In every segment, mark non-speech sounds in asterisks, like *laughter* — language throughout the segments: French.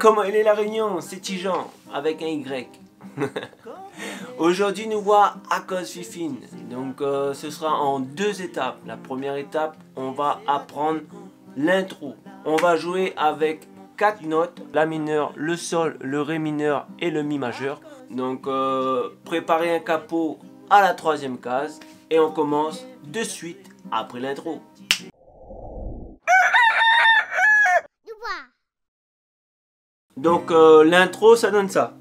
Comment il est la réunion? C'est Tijan, avec un Y. *laughs* Aujourd'hui, nous voit à cause Fifine. Donc, euh, ce sera en deux étapes. La première étape, on va apprendre l'intro. On va jouer avec quatre notes la mineur, le sol, le ré mineur et le mi majeur. Donc, euh, préparez un capot à la troisième case et on commence de suite après l'intro. Donc euh, l'intro ça donne ça.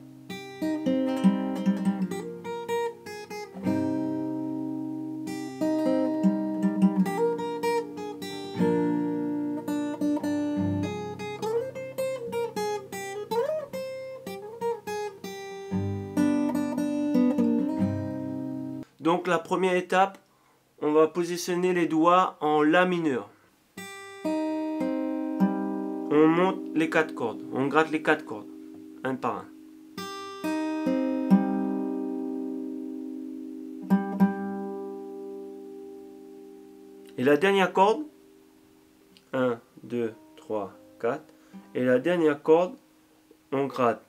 Donc la première étape, on va positionner les doigts en La mineur. On monte les quatre cordes, on gratte les quatre cordes, un par un. Et la dernière corde, 1, 2, 3, 4. Et la dernière corde, on gratte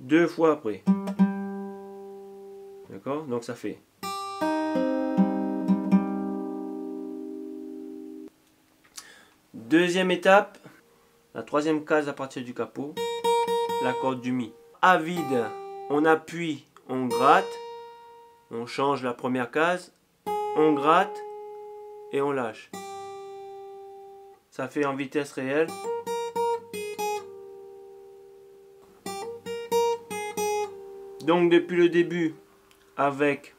deux fois après. D'accord? Donc ça fait Deuxième étape, la troisième case à partir du capot, la corde du mi. À vide, on appuie, on gratte, on change la première case, on gratte et on lâche. Ça fait en vitesse réelle. Donc depuis le début avec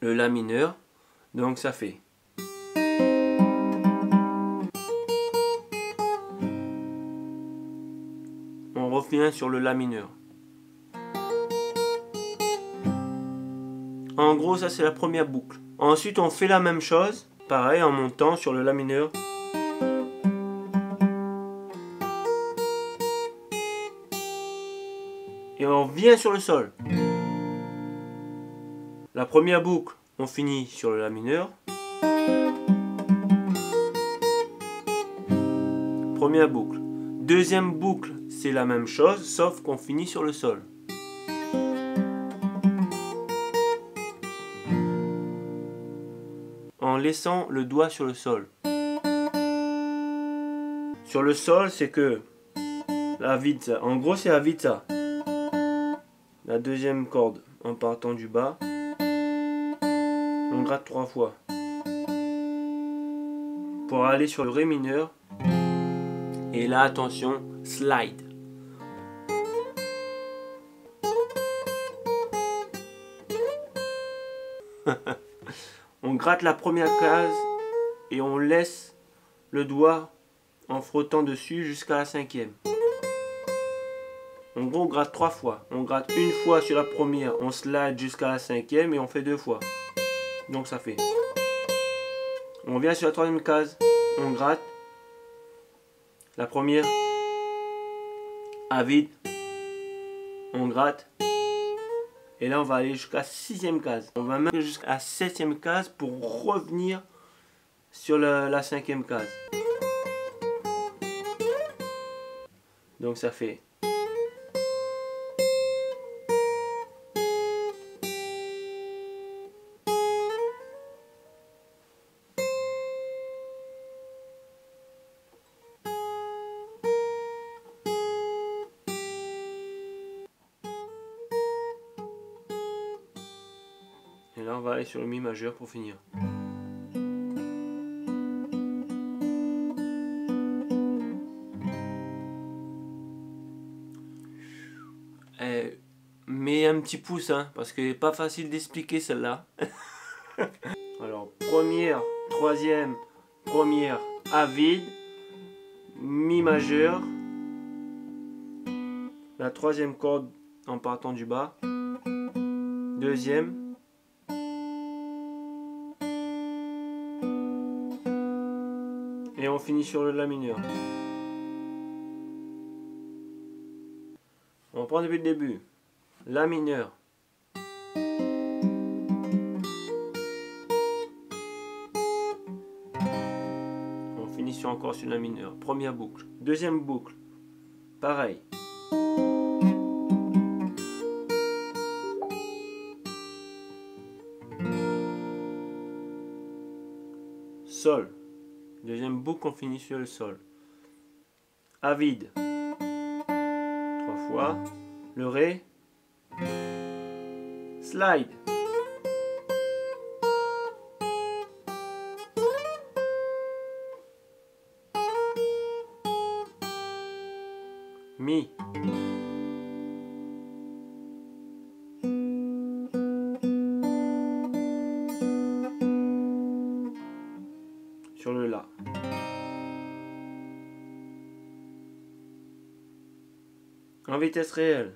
le La mineur, donc ça fait sur le La mineur. En gros, ça c'est la première boucle. Ensuite, on fait la même chose, pareil, en montant sur le La mineur. Et on revient sur le sol. La première boucle, on finit sur le La mineur. Première boucle. Deuxième boucle, la même chose, sauf qu'on finit sur le sol. En laissant le doigt sur le sol. Sur le sol, c'est que la vite, en gros c'est la vite La deuxième corde en partant du bas. On gratte trois fois. Pour aller sur le ré mineur. Et là, attention, slide. Gratte la première case et on laisse le doigt en frottant dessus jusqu'à la cinquième. En gros, on gratte trois fois. On gratte une fois sur la première, on slide jusqu'à la cinquième et on fait deux fois. Donc ça fait. On vient sur la troisième case, on gratte. La première, à vide, on gratte. Et là, on va aller jusqu'à sixième case. On va même jusqu'à septième case pour revenir sur la, cinquième case. Donc ça fait on va aller sur le Mi majeur pour finir. Eh, mets un petit pouce, hein, parce que pas facile d'expliquer celle-là. *laughs* Alors, première, troisième, première à vide, Mi majeur, la troisième corde en partant du bas, deuxième, Et on finit sur le La mineur. On reprend depuis le début. La mineur. On finit sur encore sur La mineur. Première boucle. Deuxième boucle. pareil. Deuxième boucle, on finit sur le sol. Avide. Trois fois. Le Ré. Slide. Mi. En vitesse réelle.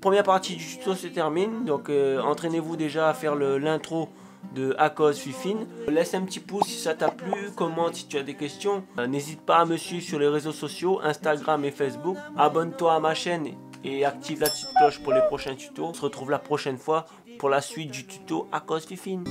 Première partie du tuto se termine, donc euh, entraînez-vous déjà à faire l'intro de Akos Fifine. Laisse un petit pouce si ça t'a plu, commente si tu as des questions. Euh, N'hésite pas à me suivre sur les réseaux sociaux, Instagram et Facebook. Abonne-toi à ma chaîne et active la petite cloche pour les prochains tutos. On se retrouve la prochaine fois pour la suite du tuto Akos Fifine.